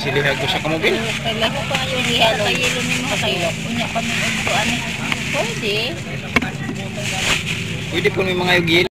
Silihag ko sa kamobil. Kailan ko pa yung hihalo. Kayilo ni mga kayo. Kunya pa ng upo. Pwede. Pwede po may mga yugil.